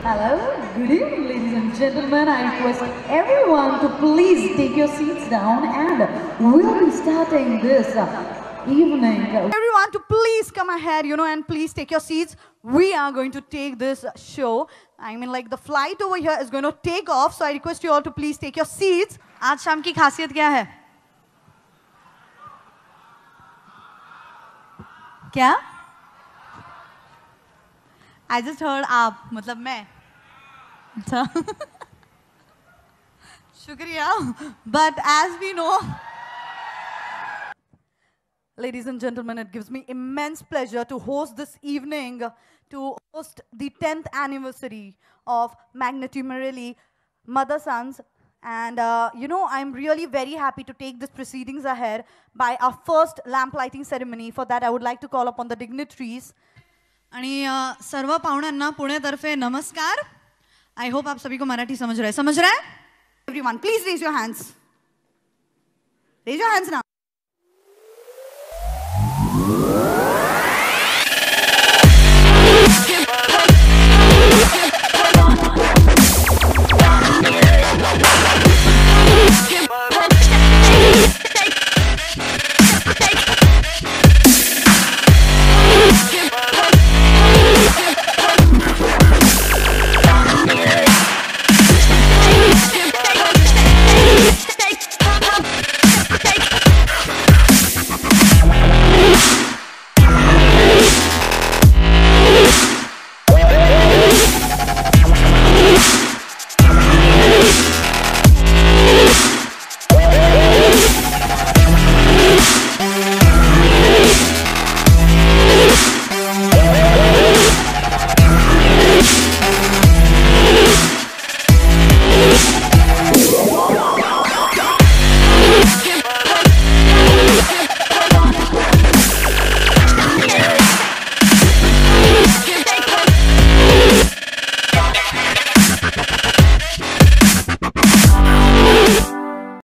Hello, good evening, ladies and gentlemen. I request everyone to please take your seats down and we'll be starting this uh, evening. Everyone to please come ahead, you know, and please take your seats. We are going to take this show. I mean, like the flight over here is going to take off. So I request you all to please take your seats. आज शाम की खासियत क्या है क्या I just heard आप मतलब मैं अच्छा शुक्रिया but as we know Ladies and gentlemen, it gives me immense pleasure to host this evening, to host the 10th anniversary of Magnitude Marelli Mother Sons. And uh, you know, I'm really very happy to take these proceedings ahead by our first lamp lighting ceremony. For that, I would like to call upon the dignitaries. आणि सर्व पाहुण्यांना पुण्यातर्फे नमस्कार. I hope आप सभी को मराठी समझ राय समज समझ everyone please raise your hands raise your hands ना